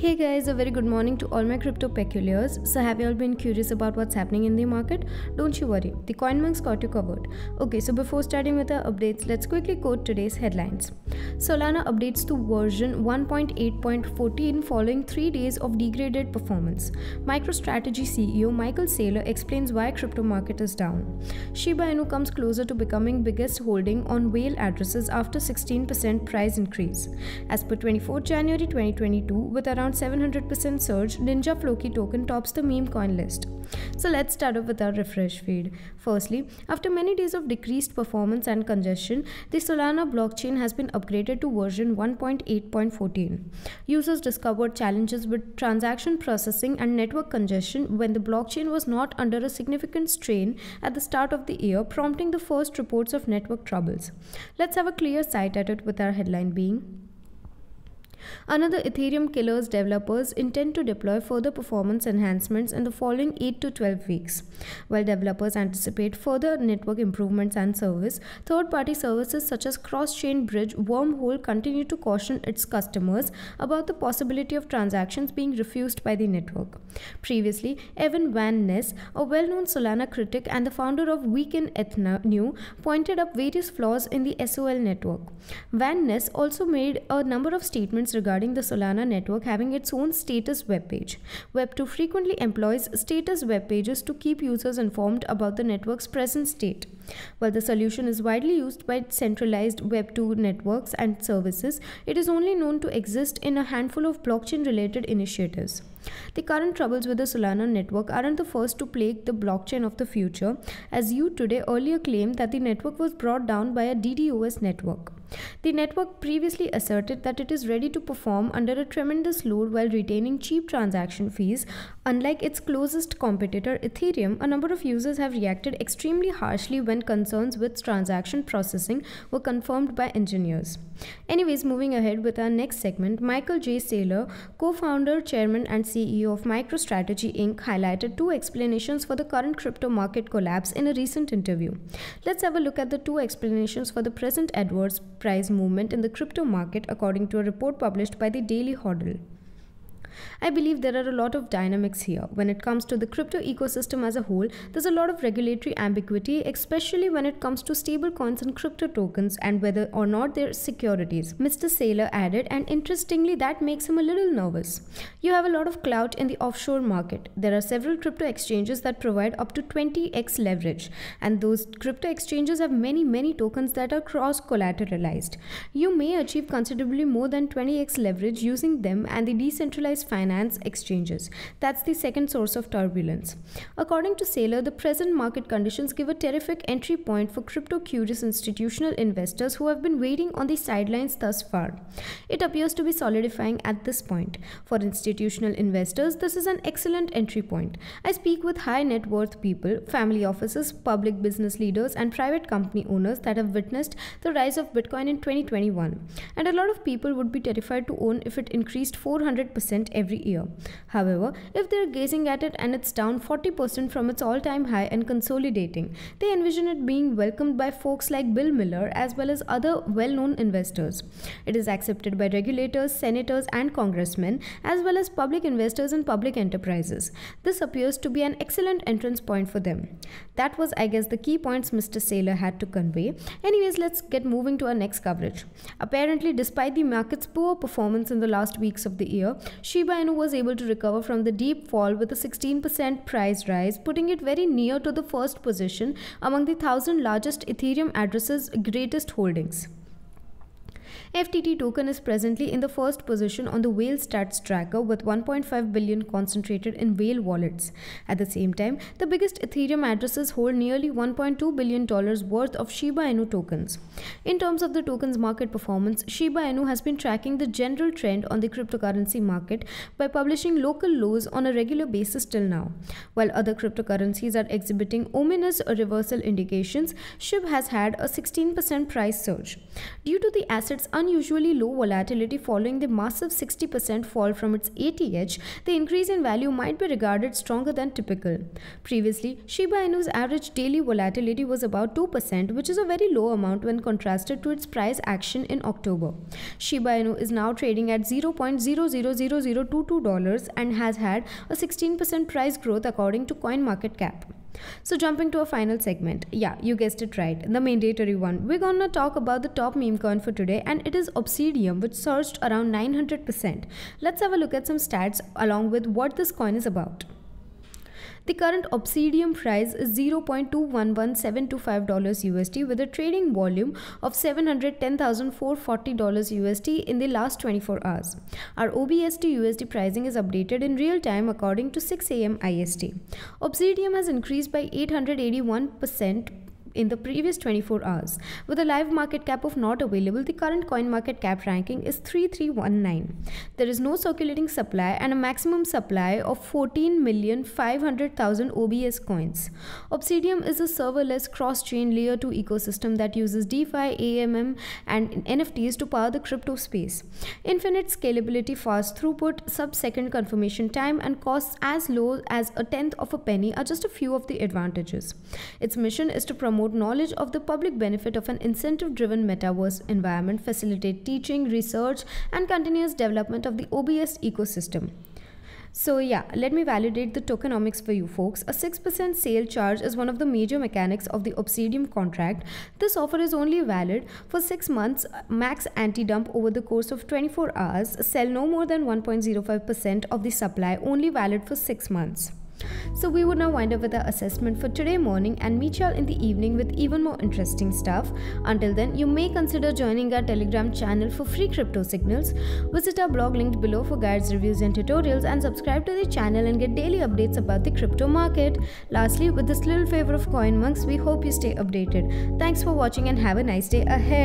Hey guys, a very good morning to all my crypto peculiars. So, have you all been curious about what's happening in the market? Don't you worry, the CoinMonks got you covered. Okay, so before starting with the updates, let's quickly quote today's headlines. Solana updates to version 1.8.14 following three days of degraded performance. MicroStrategy CEO Michael Saylor explains why crypto market is down. Shiba Inu comes closer to becoming biggest holding on whale addresses after 16% price increase. As per 24 January 2022, with around around 700% surge, Ninja Floki token tops the meme coin list. So let's start off with our refresh feed. Firstly, after many days of decreased performance and congestion, the Solana blockchain has been upgraded to version 1.8.14. Users discovered challenges with transaction processing and network congestion when the blockchain was not under a significant strain at the start of the year, prompting the first reports of network troubles. Let's have a clear sight at it with our headline being Another Ethereum Killers developers intend to deploy further performance enhancements in the following 8 to 12 weeks. While developers anticipate further network improvements and service, third party services such as cross chain bridge Wormhole continue to caution its customers about the possibility of transactions being refused by the network. Previously, Evan Van Ness, a well known Solana critic and the founder of Week in Ethno, pointed up various flaws in the SOL network. Van Ness also made a number of statements regarding the Solana network having its own status web page. Web2 frequently employs status web pages to keep users informed about the network's present state. While the solution is widely used by centralized Web2 networks and services, it is only known to exist in a handful of blockchain related initiatives. The current troubles with the Solana network aren't the first to plague the blockchain of the future, as U.Today earlier claimed that the network was brought down by a DDoS network. The network previously asserted that it is ready to perform under a tremendous load while retaining cheap transaction fees. Unlike its closest competitor, Ethereum, a number of users have reacted extremely harshly when concerns with transaction processing were confirmed by engineers. Anyways, moving ahead with our next segment, Michael J. Saylor, co founder, chairman, and CEO of MicroStrategy Inc., highlighted two explanations for the current crypto market collapse in a recent interview. Let's have a look at the two explanations for the present adverse price movement in the crypto market according to a report published by the Daily Hodl. I believe there are a lot of dynamics here. When it comes to the crypto ecosystem as a whole, there's a lot of regulatory ambiguity, especially when it comes to stable coins and crypto tokens and whether or not they're securities. Mr. Saylor added, and interestingly, that makes him a little nervous. You have a lot of clout in the offshore market. There are several crypto exchanges that provide up to 20x leverage, and those crypto exchanges have many, many tokens that are cross collateralized. You may achieve considerably more than 20x leverage using them and the decentralized finance exchanges. That's the second source of turbulence. According to Saylor, the present market conditions give a terrific entry point for crypto curious institutional investors who have been waiting on the sidelines thus far. It appears to be solidifying at this point. For institutional investors, this is an excellent entry point. I speak with high net worth people, family offices, public business leaders, and private company owners that have witnessed the rise of Bitcoin in 2021. And a lot of people would be terrified to own if it increased 400% every year. However, if they're gazing at it and it's down 40% from its all time high and consolidating, they envision it being welcomed by folks like Bill Miller as well as other well known investors. It is accepted by regulators, senators, and congressmen, as well as public investors and public enterprises. This appears to be an excellent entrance point for them. That was, I guess, the key points Mr. Saylor had to convey. Anyways, let's get moving to our next coverage. Apparently, despite the market's poor performance in the last weeks of the year, Shiba Shiba Inu was able to recover from the deep fall with a 16% price rise, putting it very near to the first position among the 1000 largest Ethereum addresses' greatest holdings. FTT token is presently in the first position on the Whale Stats tracker with 1.5 billion concentrated in Whale wallets. At the same time, the biggest Ethereum addresses hold nearly 1.2 billion dollars worth of Shiba Inu tokens. In terms of the token's market performance, Shiba Inu has been tracking the general trend on the cryptocurrency market by publishing local lows on a regular basis till now. While other cryptocurrencies are exhibiting ominous reversal indications, SHIB has had a 16% price surge. Due to the asset its unusually low volatility following the massive 60% fall from its ATH, the increase in value might be regarded stronger than typical. Previously, Shiba Inu's average daily volatility was about 2%, which is a very low amount when contrasted to its price action in October. Shiba Inu is now trading at $0.000022 and has had a 16% price growth according to CoinMarketCap. So, jumping to a final segment. Yeah, you guessed it right, the mandatory one. We're gonna talk about the top meme coin for today, and it is Obsidian, which surged around 900%. Let's have a look at some stats along with what this coin is about. The current Obsidian price is $0.211725 USD with a trading volume of $710,440 USD in the last 24 hours. Our OBST USD pricing is updated in real time according to 6 am IST. Obsidian has increased by 881% in the previous 24 hours. With a live market cap of not available, the current coin market cap ranking is 3319. There is no circulating supply and a maximum supply of 14,500,000 OBS coins. Obsidian is a serverless cross-chain layer 2 ecosystem that uses DeFi, AMM and NFTs to power the crypto space. Infinite scalability, fast throughput, sub-second confirmation time and costs as low as a tenth of a penny are just a few of the advantages. Its mission is to promote promote knowledge of the public benefit of an incentive driven metaverse environment, facilitate teaching, research, and continuous development of the OBS ecosystem. So yeah, let me validate the tokenomics for you folks. A 6% sale charge is one of the major mechanics of the Obsidian contract. This offer is only valid for 6 months max anti-dump over the course of 24 hours. Sell no more than 1.05% of the supply only valid for 6 months. So we would now wind up with our assessment for today morning and meet y'all in the evening with even more interesting stuff. Until then, you may consider joining our Telegram channel for free crypto signals. Visit our blog linked below for guides, reviews, and tutorials, and subscribe to the channel and get daily updates about the crypto market. Lastly, with this little favor of Coin Monks, we hope you stay updated. Thanks for watching and have a nice day ahead.